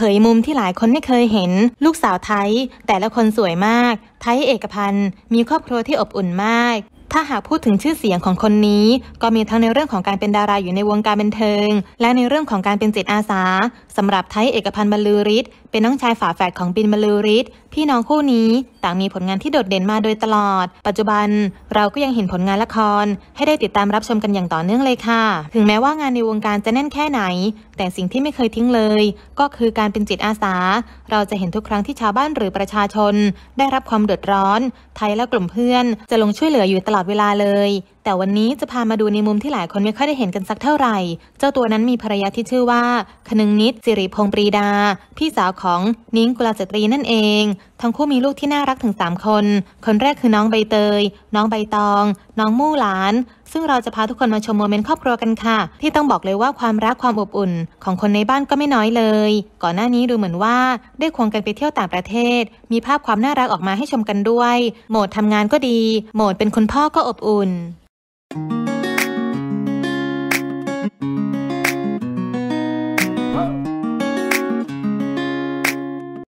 เผยมุมที่หลายคนไม่เคยเห็น ลูกสาวไทย แต่ละคนสวยมาก ไทยเอกพันธ์มีครอบครัวที่อบอุ่นมาก ถ้าหากพูดถึงชื่อเสียงของคนนี้ ก็มีทั้งในเรื่องของการเป็นดาราอยู่ในวงการบันเทิง และในเรื่องของการเป็นจิตอาสาสำหรับไทยเอกพันธ์บรรลือฤทธิ์เป็นน้องชายฝาแฝดของบินบรรลือฤทธิ์พี่น้องคู่นี้ต่างมีผลงานที่โดดเด่นมาโดยตลอด ปัจจุบันเราก็ยังเห็นผลงานละคร ให้ได้ติดตามรับชมกันอย่างต่อเนื่องเลยค่ะ ถึงแม้ว่างานในวงการจะแน่นแค่ไหน แต่สิ่งที่ไม่เคยทิ้งเลย ก็คือการเป็นจิตอาสา เราจะเห็นทุกครั้งที่ชาวบ้านหรือประชาชน ได้รับความเดือดร้อน ไทยและกลุ่มเพื่อนจะลงช่วยเหลืออยู่ตลอดอดเวลาเลย แต่วันนี้จะพามาดูในมุมที่หลายคนไม่ค่อยได้เห็นกันสักเท่าไหร่ เจ้าตัวนั้นมีภรรยาที่ชื่อว่า คนึงนิดสิริพงปรีดา พี่สาวของนิ้งกุลาสตรีนั่นเอง ทั้งคู่มีลูกที่น่ารักถึง 3 คน คนแรกคือน้องใบเตย น้องใบตอง น้องมู่หลาน ซึ่งเราจะพาทุกคนมาชมโมเมนต์ครอบครัวกันค่ะ ที่ต้องบอกเลยว่าความรักความอบอุ่น ของคนในบ้านก็ไม่น้อยเลย ก่อนหน้านี้ดูเหมือนว่าได้ควงกันไปเที่ยวต่างประเทศ มีภาพความน่ารักออกมาให้ชมกันด้วย โหมดทำงานก็ดี โหมดเป็นคุณพ่อก็อบอุ่น